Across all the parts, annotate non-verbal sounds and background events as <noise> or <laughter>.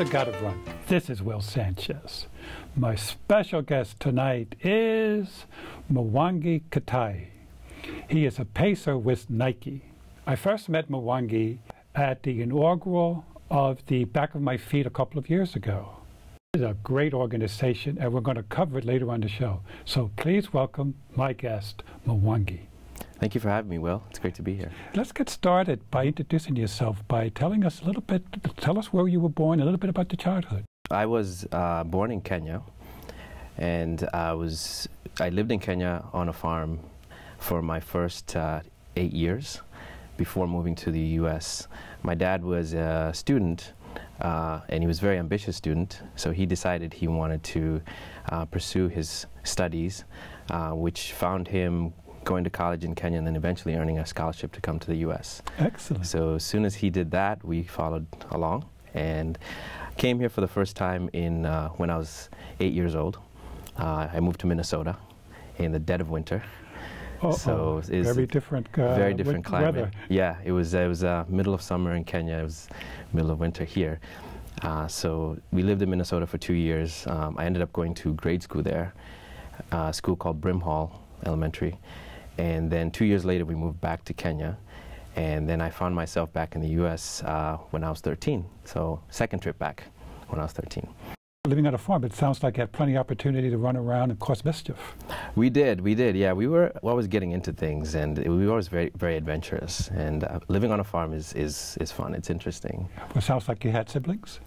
to Gotta Run. This is Will Sanchez. My special guest tonight is Mwangi Gitahi. He is a pacer with Nike. I first met Mwangi at the inaugural of the Back on My Feet a couple of years ago. It's a great organization, and we're going to cover it later on the show. So please welcome my guest, Mwangi. Thank you for having me, Will. It's great to be here. Let's get started by introducing yourself by telling us a little bit, tell us where you were born, a little bit about your childhood. I was uh, born in Kenya, and I was I lived in Kenya on a farm for my first uh, eight years before moving to the U.S. My dad was a student, uh, and he was a very ambitious student, so he decided he wanted to uh, pursue his studies, uh, which found him going to college in Kenya and then eventually earning a scholarship to come to the U.S. Excellent. So as soon as he did that, we followed along and came here for the first time in uh, when I was eight years old. Uh, I moved to Minnesota in the dead of winter. Uh-oh. So it's very different. Uh, very different climate. Weather. Yeah, it was. It was uh, middle of summer in Kenya. It was middle of winter here. Uh, so we lived in Minnesota for two years. Um, I ended up going to grade school there, a school called Brimhall Elementary, and then two years later we moved back to Kenya, and then I found myself back in the U.S. Uh, when I was 13. So second trip back when I was 13. Living on a farm, it sounds like you had plenty of opportunity to run around and cause mischief. We did, we did. Yeah, we were always getting into things, and we were always very, very adventurous. And uh, living on a farm is, is, is fun. It's interesting. Well, it sounds like you had siblings.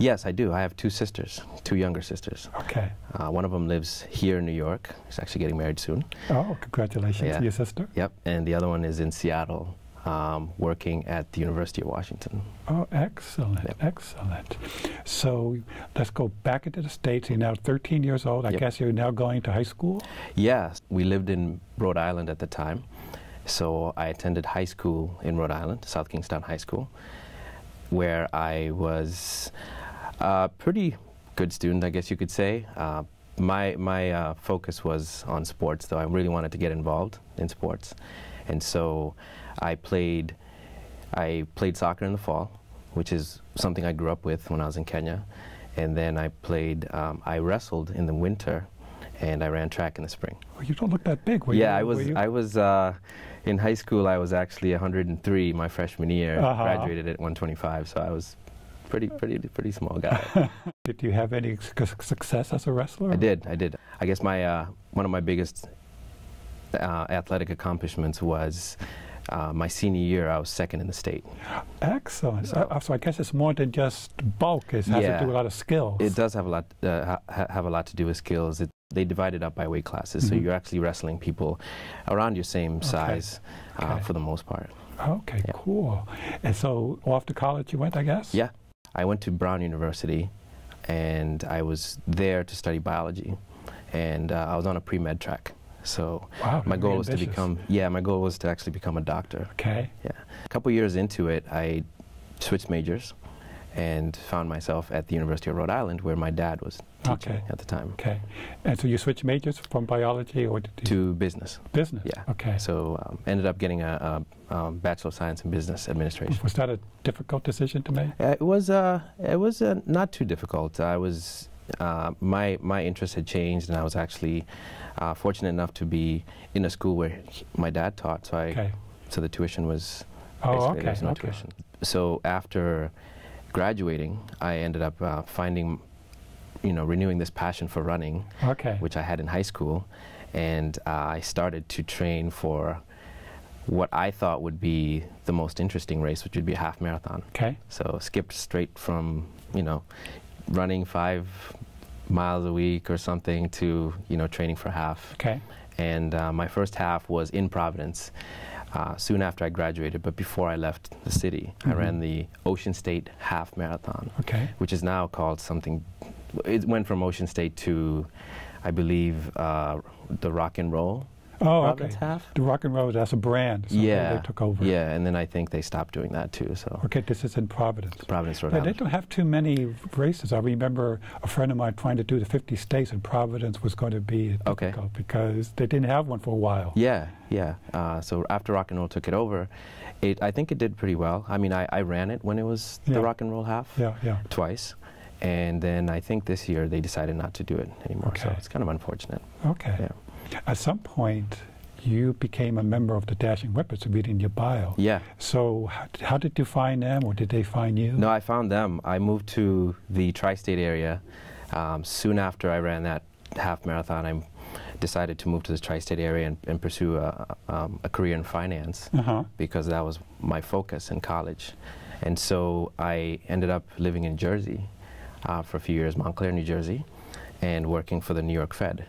Yes, I do. I have two sisters, two younger sisters. Okay. Uh, one of them lives here in New York. She's actually getting married soon. Oh, congratulations Yeah. to your sister. Yep. And the other one is in Seattle, um, working at the University of Washington. Oh, excellent, Yep. excellent. So let's go back into the States. You're now 13 years old. I Yep. guess you're now going to high school? Yes, we lived in Rhode Island at the time. So I attended high school in Rhode Island, South Kingstown High School, where I was a pretty good student, I guess you could say. Uh, my my uh, focus was on sports, though I really wanted to get involved in sports, and so I played I played soccer in the fall, which is something I grew up with when I was in Kenya, and then I played um, I wrestled in the winter, and I ran track in the spring. Well, you don't look that big. Were yeah, you, I was? I was uh, in high school. I was actually 103 my freshman year. Uh-huh. Graduated at 125, so I was pretty pretty pretty small guy. <laughs> Did you have any success as a wrestler? I did, I did. I guess my uh, one of my biggest uh, athletic accomplishments was uh, my senior year. I was second in the state. Excellent. So, So- so I guess it's more than just bulk. It has Yeah. to do a lot of skills. It does have a lot uh, ha- have a lot to do with skills. It, they divide it up by weight classes, so Mhm. you're actually wrestling people around your same Okay. size uh, Okay. for the most part. Okay, Yeah. cool. And so off to college you went, I guess? Yeah. I went to Brown University, and I was there to study biology, and uh, I was on a pre med track. So Wow. my goal was to become yeah, my goal was to actually become a doctor. Okay. Yeah. A couple years into it, I switched majors, and found myself at the University of Rhode Island, where my dad was teaching Okay. at the time, Okay. And so you switched majors from biology or to business. business? Yeah. Okay. So um, ended up getting a, a um, bachelor of science in business administration. Was that a difficult decision to make? Uh, It was uh, it was uh, not too difficult. I was uh, my my interest had changed, and I was actually uh, fortunate enough to be in a school where he- my dad taught. So I Okay. so the tuition was Oh, basically okay. no okay. tuition. So after graduating, I ended up uh, finding, you know, renewing this passion for running, Okay. which I had in high school, and uh, I started to train for what I thought would be the most interesting race, which would be a half marathon. Okay. So skipped straight from you know running five miles a week or something to you know training for half. Okay. And uh, my first half was in Providence. Uh, soon after I graduated, but before I left the city, I Mhm. ran the Ocean State Half Marathon, Okay. which is now called something. It went from Ocean State to, I believe, uh, the Rock and Roll Oh, Providence okay. Half. The Rock and Roll, that's a brand. So they- yeah, They took over. yeah, and then I think they stopped doing that too. So Okay, this is in Providence. Providence, Rhode Yeah, they don't have too many races. I remember a friend of mine trying to do the 50 states, and Providence was going to be Okay. difficult because they didn't have one for a while. Yeah, yeah. Uh, so after rock and roll took it over, it I think it did pretty well. I mean, I, I ran it when it was Yeah. the rock and roll half Yeah, yeah. twice, and then I think this year they decided not to do it anymore. So it's kind of unfortunate. Okay. Yeah. At some point, you became a member of the Dashing Whippets, reading your bio. Yeah. So, how, how did you find them, or did they find you? No, I found them. I moved to the tri-state area um, soon after I ran that half marathon. I decided to move to the tri-state area and, and pursue a, um, a career in finance Uh huh. because that was my focus in college. And so I ended up living in Jersey uh, for a few years, Montclair, New Jersey, and working for the New York Fed.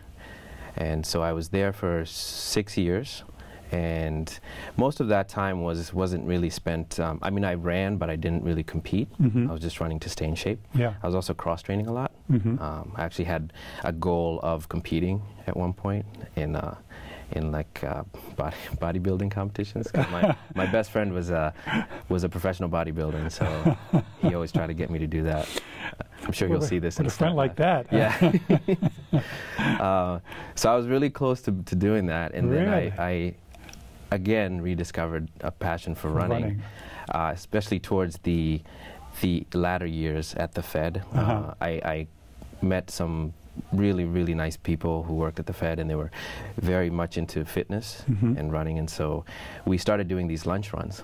And so I was there for six years, and most of that time was wasn't really spent. Um, I mean, I ran, but I didn't really compete. Mhm. I was just running to stay in shape. Yeah. I was also cross training a lot. Mhm. Um, I actually had a goal of competing at one point in uh, in like uh, body <laughs> bodybuilding competitions. my <laughs> my best friend was a was a professional bodybuilder, and so he always tried to get me to do that. I'm sure you'll see this. With in a friend like that. Yeah. <laughs> uh, so I was really close to, to doing that, and Really? then I, I again rediscovered a passion for, For running, running. Uh, especially towards the the latter years at the Fed. Uh, I, I met some really really nice people who worked at the Fed, and they were very much into fitness Mhm. and running, and so we started doing these lunch runs.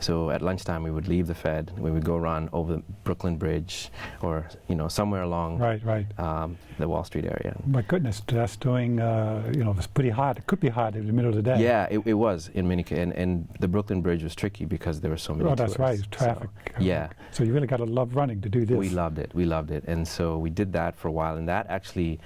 So at lunchtime we would leave the Fed, we would go run over the Brooklyn Bridge, or you know somewhere along Right, right. um, the Wall Street area. My goodness, that's doing, uh, you know, it's pretty hot. It could be hot in the middle of the day. Yeah, it, it was in many, and, and the Brooklyn Bridge was tricky because there were so many. Oh, that's right. Traffic. So, yeah, So you really got to love running to do this. we loved it. We loved it, and so we did that for a while, and that actually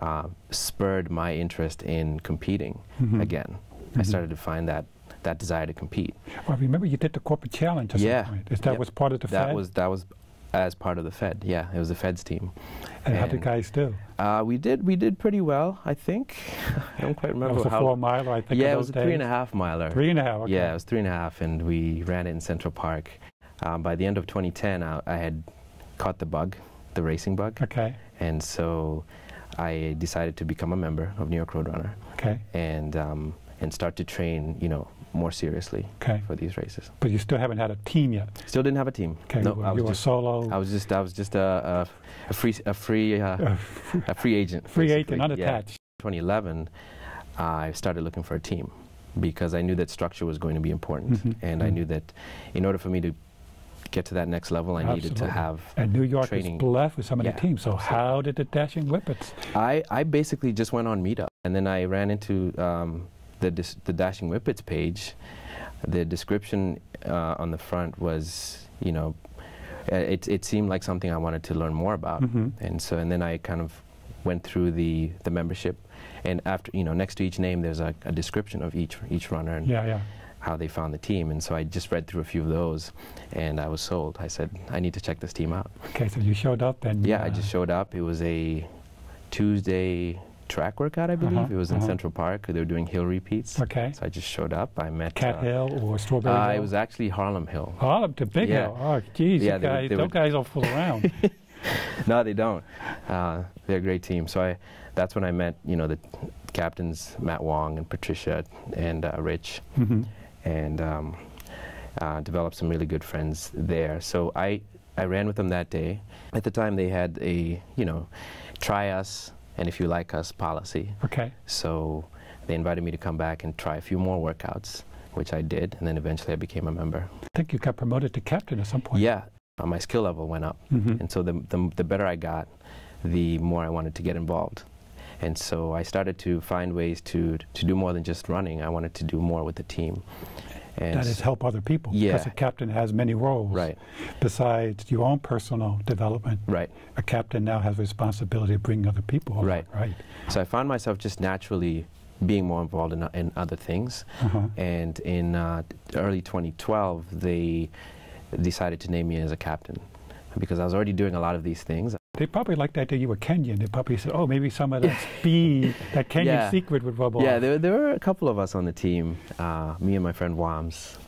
uh, spurred my interest in competing Mhm. again. I Mhm. started to find that that desire to compete. Well, remember you did the corporate challenge at Yeah. some point. That Yep. was part of the that Fed? was that was as part of the Fed. Yeah, it was the Fed's team. and how did guys do? Uh, we did we did pretty well, I think. <laughs> I don't quite That it was a how. four miler, I think. yeah, it was a three and a half miler. Three and a half. Okay. Yeah, it was three and a half, and we ran it in Central Park. Um, by the end of 2010, I, I had caught the bug, the racing bug, Okay. and so I decided to become a member of New York Roadrunner Okay. and um, and start to train, you know, more seriously Okay. for these races. But you still haven't had a team yet. Still didn't have a team. Okay. no, you were, I was just solo. I was just I was just a, a, a free a free uh, <laughs> a free agent. free basically. agent, Yeah. unattached. 2011, I started looking for a team because I knew that structure was going to be important, Mhm, and I mhm. knew that in order for me to get to that next level, I needed to have. And New York training. is blessed with so many Yeah, teams. So absolutely. how did the Dashing Whippets? I, I basically just went on Meetup, and then I ran into um, the dis- the Dashing Whippets page. The description uh, on the front was, you know, uh, it it seemed like something I wanted to learn more about. Mhm. and so and then I kind of went through the the membership, and after you know next to each name there's a, a description of each each runner and Yeah, yeah. how they found the team, and so I just read through a few of those, and I was sold. I said I need to check this team out. Okay, so you showed up and Yeah, I uh, just showed up. It was a Tuesday track workout, I believe. Uh-huh, It was in uh-huh. Central Park. They were doing hill repeats. Okay. So I just showed up. I met Cat uh, Hill or Strawberry Uh, Hill? it was actually Harlem Hill. Harlem to Big Yeah. Hill. Oh, geez, Yeah, guys, they those guys don't fool around. <laughs> <laughs> no, they don't. Uh, they're a great team. So I, that's when I met, you know, the captains Matt Wong and Patricia and uh, Rich, Mhm. and um, uh, developed some really good friends there. So I, I ran with them that day. At the time, they had a, you know, try us and if you like us policy. Okay. So they invited me to come back and try a few more workouts, which I did, and then eventually I became a member. I think you got promoted to captain at some point. Yeah, uh, my skill level went up. Mhm. And so the, the, the better I got, the more I wanted to get involved. And so I started to find ways to, to do more than just running. I wanted to do more with the team. And That is help other people. Yeah. Because a captain has many roles. Right, Besides your own personal development, right. a captain now has responsibility to bring other people along, Right. Right. So I found myself just naturally being more involved in, in other things. Uh-huh. And in uh, early 2012, they decided to name me as a captain because I was already doing a lot of these things. They probably liked the idea you were Kenyan. They probably said, oh, maybe some of that <laughs> speed, that Kenyan Yeah. secret would rub Yeah, off. there, there were a couple of us on the team. Uh, me and my friend Wams,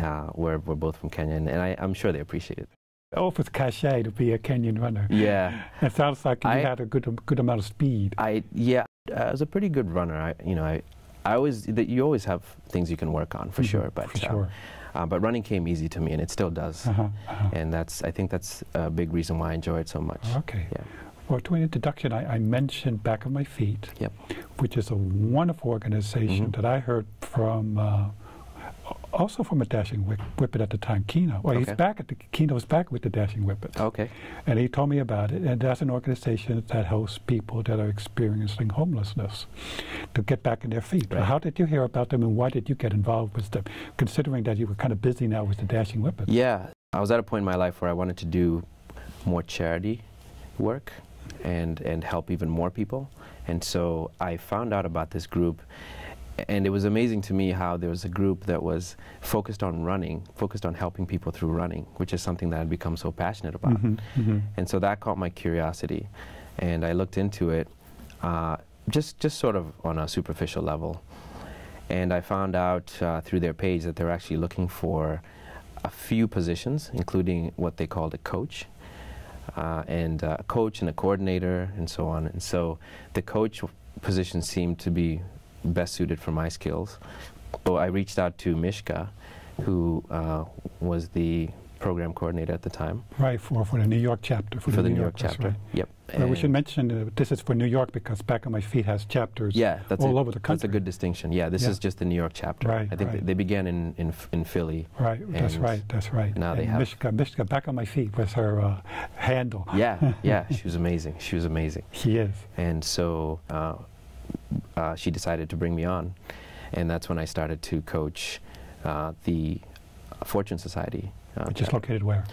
uh, we're, we're both from Kenya, and I, I'm sure they appreciate it. Oh, it was cachet to be a Kenyan runner. Yeah, <laughs> It sounds like you I- had a good good amount of speed. I yeah, I was a pretty good runner. I you know I I always that you always have things you can work on for Mhm, sure, but for um, sure. Uh, but running came easy to me, and it still does. Uh-huh, uh-huh. And that's I think that's a big reason why I enjoy it so much. Okay. Yeah. Well, to an introduction, I, I mentioned Back on My Feet, Yep. which is a wonderful organization Mhm. that I heard from, uh, also from a Dashing Whip- Whippet at the time, Keno. Well, he's back at the, Keno's back with the Dashing Whippet. Okay. And he told me about it. And that's an organization that helps people that are experiencing homelessness to get back on their feet. Right. How did you hear about them and why did you get involved with them, considering that you were kind of busy now with the Dashing Whippet? Yeah, I was at a point in my life where I wanted to do more charity work and and help even more people. And so I found out about this group and it was amazing to me how there was a group that was focused on running, focused on helping people through running, which is something that I'd become so passionate about. Mhm, mhm. And so that caught my curiosity, and I looked into it, uh, just just sort of on a superficial level, and I found out uh, through their page that they're actually looking for a few positions, including what they called a coach, uh, and uh, a coach and a coordinator, and so on. And so the coach position seemed to be best suited for my skills. So I reached out to Mishka, who uh, was the program coordinator at the time Right, for, for the New York chapter. For, for the New York that's chapter. right. Yep. Well, we should mention uh, this is for New York because Back on My Feet has chapters Yeah, that's all a, over the country. That's a good distinction. Yeah, this Yeah. is just the New York chapter. Right, I think right. They, they began in, in in Philly. Right, that's right, that's right. now they have- Mishka, Mishka, Back on My Feet was her uh, handle. Yeah, yeah, <laughs> she was amazing. She was amazing. She is. And so uh, uh, she decided to bring me on, and that's when I started to coach uh, the Fortune Society. Uh, Which is located where?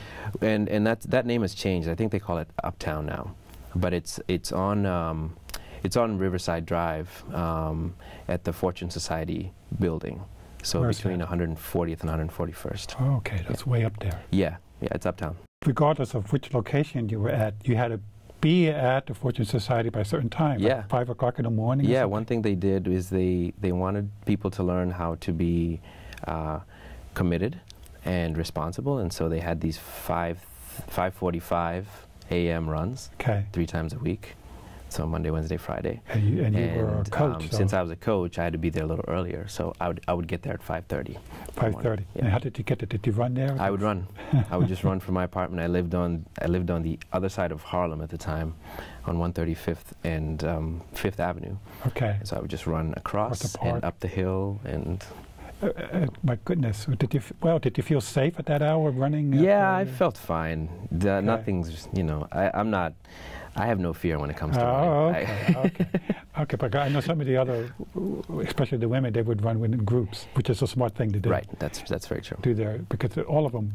and and that that name has changed. I think they call it Uptown now, but it's it's on um, it's on Riverside Drive um, at the Fortune Society building. So Where's between that? 140th and 141st. Oh, okay, that's way up there. Yeah, yeah, it's Uptown. Regardless of which location you were at, you had to be at the Fortune Society by a certain time. Yeah. Like five o'clock in the morning. Yeah, one thing they did is they they wanted people to learn how to be uh, committed and responsible, and so they had these five 5:45 a.m. runs Okay. three times a week. So Monday, Wednesday, Friday. And you, and you were a coach. um, so since I was a coach, I had to be there a little earlier, so I would I would get there at 5:30. five thirty. Yeah. And how did you get it? Did you run there? I would run. <laughs> I would just run from my apartment. I lived on I lived on the other side of Harlem at the time, on 135th and um, Fifth Avenue. Okay. So I would just run across and up the hill and Uh, uh, my goodness. Did you? F- well, did you feel safe at that hour running? yeah, I felt fine. The, Nothing's you know I, I'm not. I have no fear when it comes to Oh, running. I- okay, <laughs> okay, okay. But I know some of the other, especially the women, they would run within groups, which is a smart thing to do. right. That's that's very true. Do their because all of them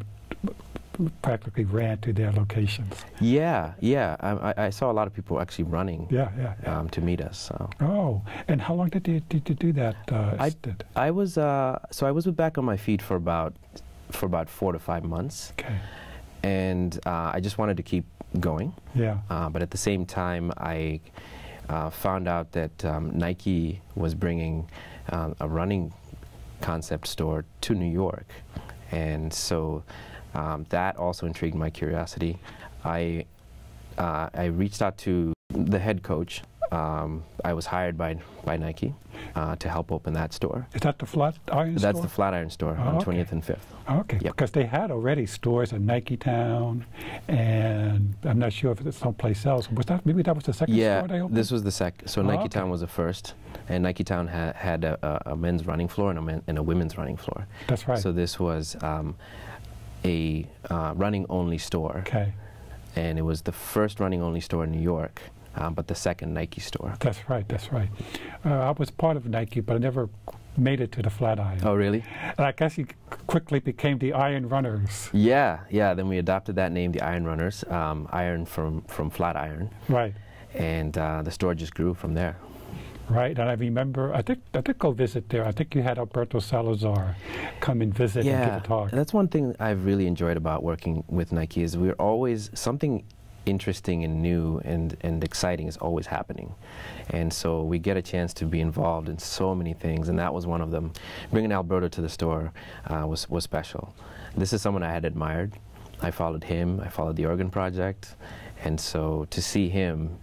practically ran to their locations. Yeah, yeah. I, I- I saw a lot of people actually running Yeah, yeah. yeah. um, to meet us. So. oh, and how long did you did you do that? Uh, I- stint? I was uh, so I was back on my feet for about for about four to five months, Okay. and uh, I just wanted to keep going. Yeah. Uh, but at the same time, I uh, found out that um, Nike was bringing um, a running concept store to New York, and so um, that also intrigued my curiosity. I uh, I reached out to the head coach. Um, I was hired by by Nike uh, to help open that store. Is that the flat iron That's store? the Flatiron store Oh, on okay. 20th and 5th. Okay, Yep. because they had already stores in Nike Town, and I'm not sure if it's someplace else. Was that maybe that was the second yeah, store they opened? this was the second. So Oh, Nike okay. Town was the first, and Nike Town ha- had a, a, a men's running floor and a, men, and a women's running floor. That's right. So this was um, a uh, running only store, okay, and it was the first running only store in New York, um, but the second Nike store. that's right. That's right. Uh, I was part of Nike, but I never made it to the Flatiron. Oh, really? And I guess he quickly became the Iron Runners. Yeah, yeah. Then we adopted that name, the Iron Runners, um, iron from from Flatiron, Right. and uh, the store just grew from there. Right, and I remember, I think, I did go visit there. I think you had Alberto Salazar come and visit and give a talk. that's one thing I've really enjoyed about working with Nike is we're always something interesting and new and, and exciting is always happening. And so we get a chance to be involved in so many things, and that was one of them. Bringing Alberto to the store uh, was, was special. This is someone I had admired. I followed him, I followed the Oregon Project, and so to see him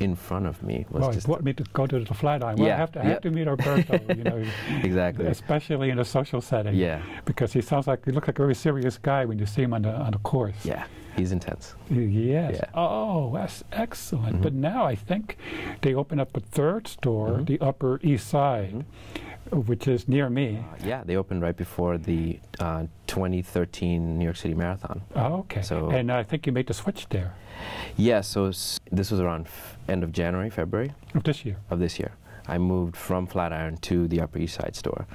in front of me was well, just brought me to go to the Flatiron. Well, I Yeah, have to, I have to meet Alberto, you know, <laughs> <laughs> exactly. especially in a social setting. Yeah, Because he sounds like, he looks like a very serious guy when you see him on the, on the course. yeah. He's intense. Yes. Yeah. Oh, that's excellent. Mhm. But now I think they open up a third store, Mhm. the Upper East Side, which is near me. Uh, yeah, they opened right before the uh, 2013 New York City Marathon. Oh, okay. So- and I think you made the switch there Yeah, so this was around f- end of January, February of this year. of this year. I moved from Flatiron to the Upper East Side store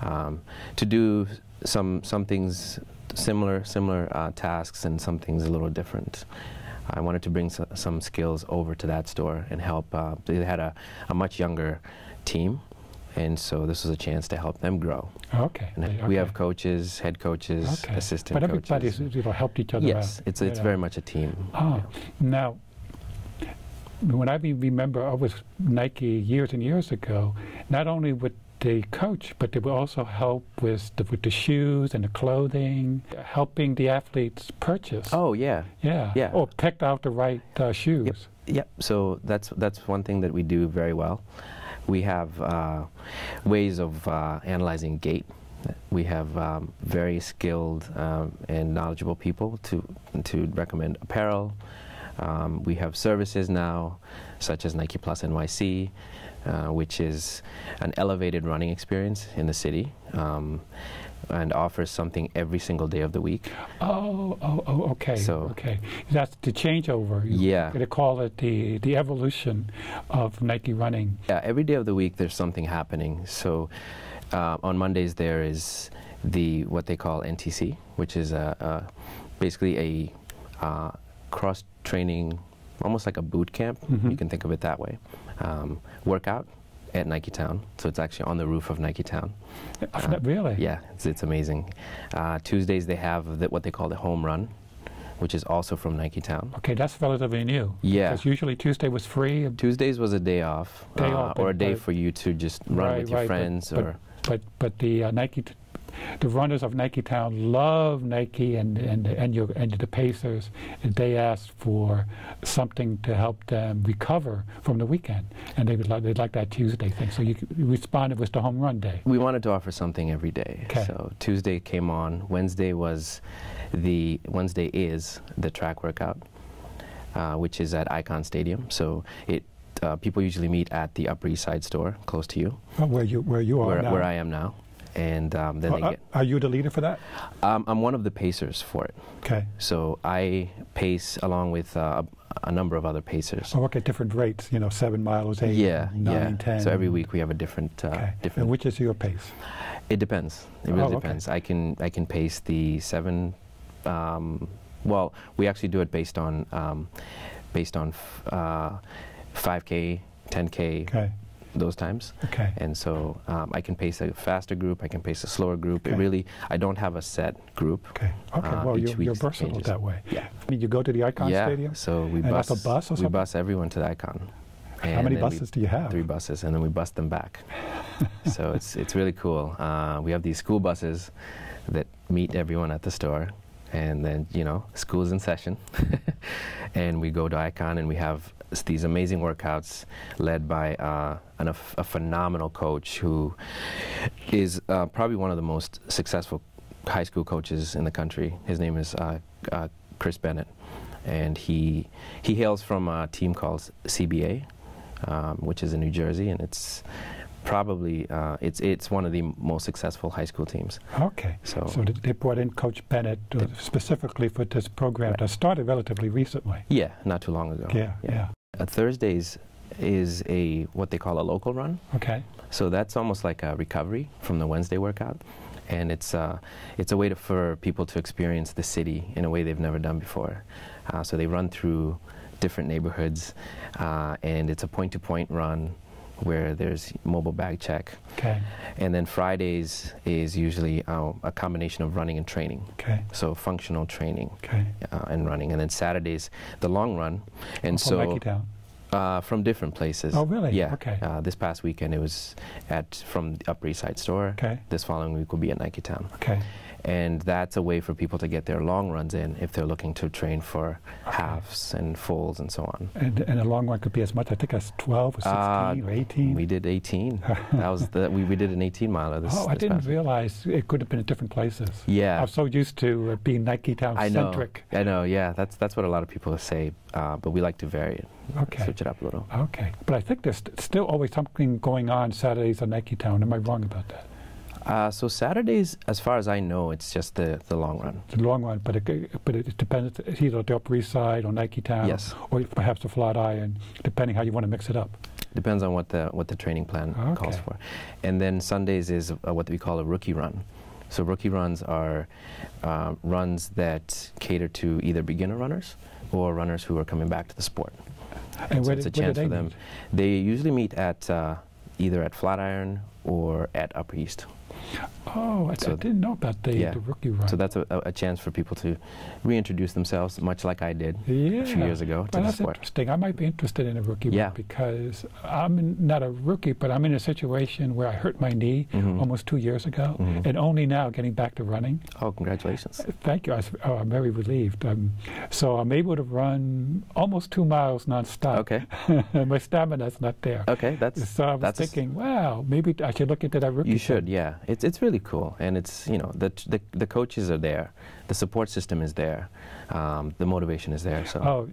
um, to do some some things similar similar uh, tasks and some things a little different. I wanted to bring so, some skills over to that store and help. Uh, they had a, a much younger team, and so this was a chance to help them grow. Okay. And okay. we have coaches, head coaches, Okay. assistant But coaches. everybody's you know, helped each other yes, out. it's it's Yeah. very much a team. Ah, now, when I remember I was Nike years and years ago, not only would they coach, but they would also help with the, with the shoes and the clothing, helping the athletes purchase. Oh yeah, yeah. yeah. Or pick out the right uh, shoes. Yep. So that's that's one thing that we do very well. We have uh, ways of uh, analyzing gait. We have um, very skilled um, and knowledgeable people to to recommend apparel. Um, we have services now, such as Nike Plus NYC, uh, which is an elevated running experience in the city, um, and offers something every single day of the week. Oh, oh, oh, okay. So- okay. That's the changeover. You- Yeah. They call it the, the evolution of Nike running. Yeah, every day of the week there's something happening. So uh, on Mondays there is the what they call NTC, which is a, a basically a uh, cross training, almost like a boot camp. Mhm. You can think of it that way. Um, workout at Nike Town. So it's actually on the roof of Nike Town. Uh, really? Yeah, it's, it's amazing. Uh, Tuesdays they have the, what they call the home run, which is also from Nike Town. Okay, that's relatively new. Yeah. Because usually Tuesday was free. Tuesdays was a day off, Day uh, off, or a day for you to just run Right, with your right, but- friends but- or But but the uh, Nike, the runners of Nike Town love Nike and and and your and the Pacers. And they asked for something to help them recover from the weekend, and they would like they'd like that Tuesday thing. So you, responded with the home run day. We wanted to offer something every day. Okay. So Tuesday came on. Wednesday was the Wednesday is the track workout, uh, which is at Icahn Stadium. So it uh, people usually meet at the Upper East Side store close to you, Oh, where you where you are where, now. where I am now, and um, then Oh, they get. are you the leader for that? Um, I'm one of the pacers for it. Okay. So I pace along with uh, a, number of other pacers. I work at different rates. You know, seven miles, eight, yeah, nine, yeah. ten. So every week we have a different, uh, Okay. different. And which is your pace? It depends. It really Oh, okay. depends. I can I can pace the seven. Um, well, we actually do it based on um, based on f- uh, 5k, 10k, Okay. Those times. Okay. And so um, I can pace a faster group. I can pace a slower group. It really I don't have a set group. Okay. Okay. Uh, well, you're, you're versatile that way. Yeah. I mean, you go to the Icahn yeah. Stadium. So we And bus. a bus or we bus everyone to the Icahn. How many buses do you have? three buses, and then we bus them back. <laughs> so it's it's really cool. Uh, we have these school buses that meet everyone at the store, and then you know school's in session, <laughs> and we go to Icahn, and we have these amazing workouts led by uh, an, a, phenomenal coach who is uh, probably one of the most successful high school coaches in the country. His name is uh, uh, Chris Bennett, and he he hails from a team called CBA, um, which is in New Jersey, and it's probably uh, it's it's one of the most successful high school teams. Okay. So, So they brought in Coach Bennett uh, specifically for this program Right. that started relatively recently. yeah, not too long ago. Yeah, yeah. Uh, Thursdays is a what they call a local run. Okay. So that's almost like a recovery from the Wednesday workout, and it's uh, it's a way to, for people to experience the city in a way they've never done before. Uh, so they run through different neighborhoods, uh, and it's a point-to-point run where there's mobile bag check, Okay. and then Fridays is usually uh, a combination of running and training. Okay. So functional training Okay. uh, and running, and then Saturdays the long run, and From so Nike Town. uh, from different places. Oh, really? Yeah. Okay. Uh, this past weekend it was at from the Upper East Side store. Okay. This following week will be at Nike Town. Okay. And that's a way for people to get their long runs in if they're looking to train for halves and fulls and so on. And, and a long run could be as much, I think, as 12 or 16 Uh, or 18. We did 18. <laughs> that was the, we, we did an 18 miler this. oh, I this didn't past- realize it could have been at different places. Yeah. I'm so used to uh, being Nike Town I know. I know. Yeah, that's that's what a lot of people say, uh, but we like to vary it, Okay. switch it up a little. Okay. But I think there's st- still always something going on Saturdays at Nike Town. Am I wrong about that? Uh, so Saturdays, as far as I know, it's just the the long run. It's a long run, but it, but it depends. It's either the Upper East Side or Nike Town, Yes. or perhaps the Flat Iron, depending how you want to mix it up. Depends on what the what the training plan calls for. And then Sundays is uh, what we call a rookie run. So rookie runs are uh, runs that cater to either beginner runners or runners who are coming back to the sport. And so where it's a chance for them. meet? They usually meet at uh, either at Flatiron or at Upper East. Oh, I, I didn't know about the, yeah. the rookie run. So that's a, a chance for people to reintroduce themselves, much like I did yeah. a few years ago to Well, that's sport. interesting. I might be interested in a rookie Yeah. run because I'm in, not a rookie, but I'm in a situation where I hurt my knee Mhm. almost two years ago, Mhm. and only now getting back to running. Oh, congratulations! Thank you. I, was- oh, I'm very relieved. Um, so I'm able to run almost two miles nonstop. Okay, <laughs> my stamina's not there. okay, that's So I was that's thinking, wow, maybe I should look into that rookie. You thing. should, yeah. It's it's really cool, and it's you know the the, the coaches are there, the support system is there, um, the motivation is there. So Oh,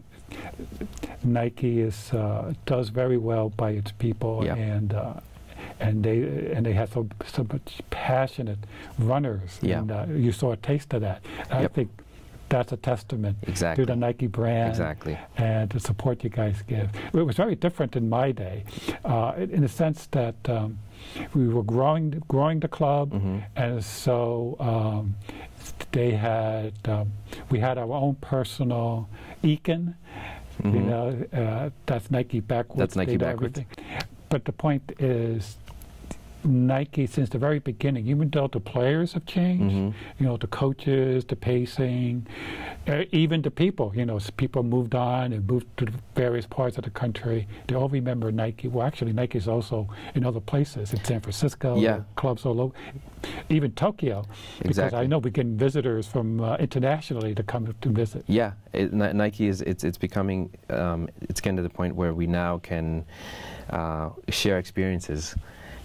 Nike is uh, does very well by its people, Yeah. and uh, and they and they have so so much passionate runners. Yeah. And uh, you saw a taste of that. I Yep. think that's a testament exactly, to the Nike brand exactly. and the support you guys give. It was very different in my day, uh, in in the sense that um, we were growing growing the club, hmm and so um, they had um, we had our own personal Ekin. You Mhm. know, uh, that's Nike backwards. That's Nike backwards. everything. But the point is, Nike since the very beginning, even though the players have changed, Mhm. you know, the coaches, the pacing, uh, even the people, you know, people moved on and moved to various parts of the country. They all remember Nike. Well, actually, Nike is also in other places, in San Francisco, Yeah. clubs all over, even Tokyo. exactly. Because I know we get visitors from uh, internationally to come to visit. Yeah, it, Nike is it's it's becoming um, it's getting to the point where we now can uh, share experiences,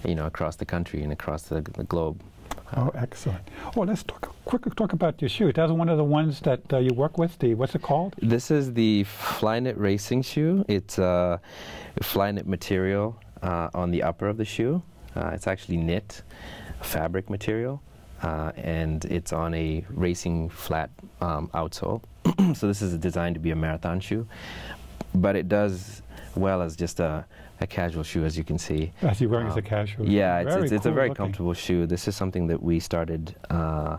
you know, across the country and across the, the globe. Oh, excellent. Well, let's talk quick talk about your shoe. That's one of the ones that uh, you work with. The what's it called? This is the Flyknit racing shoe. It's uh, Flyknit material uh, on the upper of the shoe. Uh, it's actually knit fabric material, uh, and it's on a racing flat um, outsole. <clears throat> so this is designed to be a marathon shoe, but it does well as just a, a casual shoe, as you can see. As you're wearing as a Um, casual. Yeah, it's, it's, it's a very looking. comfortable shoe. This is something that we started uh,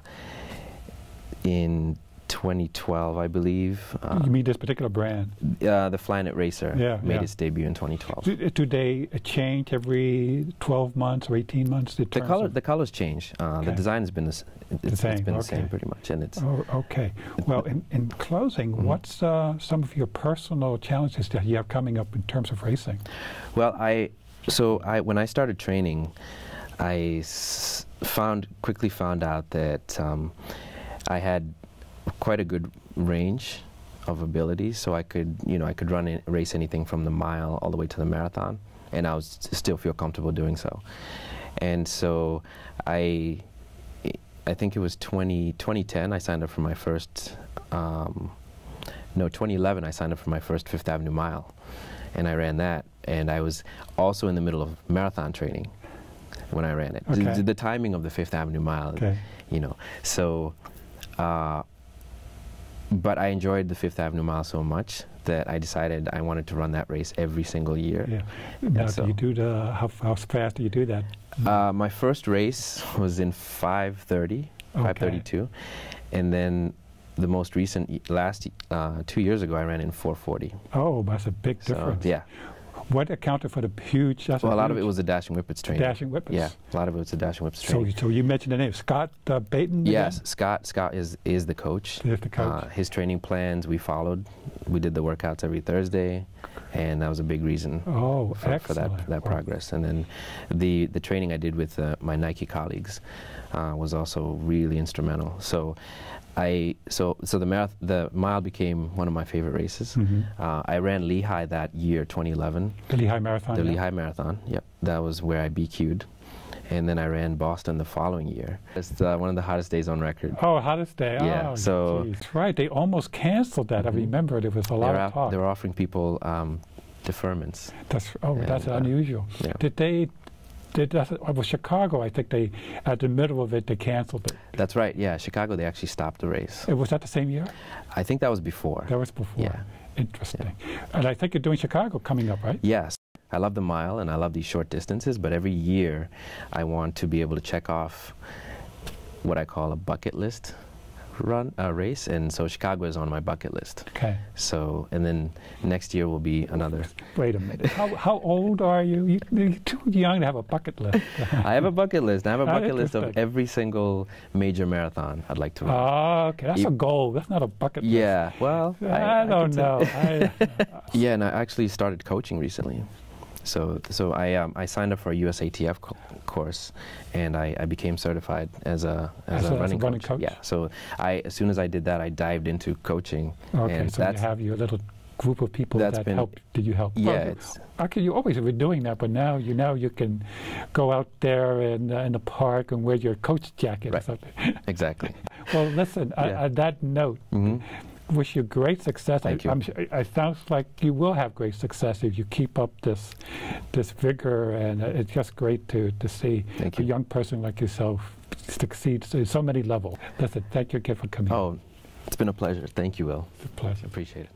in 2012, I believe. Uh, you mean this particular brand? uh, the Flyknit Racer Yeah, made yeah. its debut in 2012. Do, do they change every 12 months or 18 months? in The color, the colors change. Uh, The design has been the, it's, same, it's been the okay. same pretty much, and it's Oh, okay. Well, in, in closing, Mhm. what's uh, some of your personal challenges that you have coming up in terms of racing? well. I so I when I started training, I s- found quickly found out that um, I had quite a good range of abilities, so I could you know I could run in, race anything from the mile all the way to the marathon, and I was still feel comfortable doing so. And so I I think it was 20, 2010 I signed up for my first um, no 2011 I signed up for my first Fifth Avenue mile, and I ran that, and I was also in the middle of marathon training when I ran it. The- Okay. The, timing of the Fifth Avenue mile Okay. you know. So, uh, but I enjoyed the Fifth Avenue Mile so much that I decided I wanted to run that race every single year. Yeah. Now, so- do you do the how, how fast do you do that? Uh, my first race was in 5:30, Okay. 5:32, and then the most recent last uh, two years ago I ran in 4:40. Oh, that's a big So difference. yeah, What accounted for the huge? Well, a lot of it was the Dashing Whippets training. dashing whippets. Yeah, a lot of it was the Dashing Whippets So, training. so you mentioned the name Scott uh, Baton. again? Yes, Scott. Scott is is the coach. There's the coach. Uh, his training plans we followed. We did the workouts every Thursday, and that was a big reason oh, for, for that that progress. And then the the training I did with uh, my Nike colleagues uh, was also really instrumental. So I so so the marath- the mile became one of my favorite races. mhm. Uh, I ran Lehigh that year, 2011, The Lehigh Marathon. the yeah. Lehigh Marathon. Yep, that was where I BQ'd. And then I ran Boston the following year. It's uh, one of the hottest days on record. Oh, hottest day. Yeah, Oh, so- geez. right. They almost canceled that. I Mhm. remember there was a lot of talk. they were offering people um, deferments. That's oh, that's uh, unusual. Yeah. Did they? Did that? Oh, well, Chicago. I think they at the middle of it they canceled it. That's right. Yeah, Chicago. They actually stopped the race. It was that the same year? I think that was before. That was before. Yeah. Interesting. And I think you're doing Chicago coming up, right? Yes. I love the mile and I love these short distances, but every year I want to be able to check off what I call a bucket list run uh, race, and so Chicago is on my bucket list. Okay. So, and then next year will be another. Wait a minute. How, how old are you? you? You're too young to have a bucket list. <laughs> I have a bucket list. I have a Ah, bucket list of every single major marathon I'd like to run. Ah, okay. That's a goal. That's not a bucket list. yeah, well, I, don't know. say- I, <laughs> Yeah, and I actually started coaching recently. So, so I, um, I signed up for a USATF co- course, and I, I became certified as a As as, a- as a running, running coach. coach? Yeah. So I, as soon as I did that, I dived into coaching. okay, and so you have your little group of people that's that been- helped. Did you help? yeah, Well, you always have been doing that, but now you now you can go out there in, uh, in the park and wear your coach jacket or something. <laughs> exactly. well, listen. Yeah. On that note, hmm wish you great success. Thank I, you. I'm, it sounds like you will have great success if you keep up this this vigor, and uh, it's just great to to see Thank a you. young person like yourself succeed in so many levels. Listen, thank you again for coming. Oh, it's been a pleasure. Thank you, Will. It's a pleasure. Appreciate it.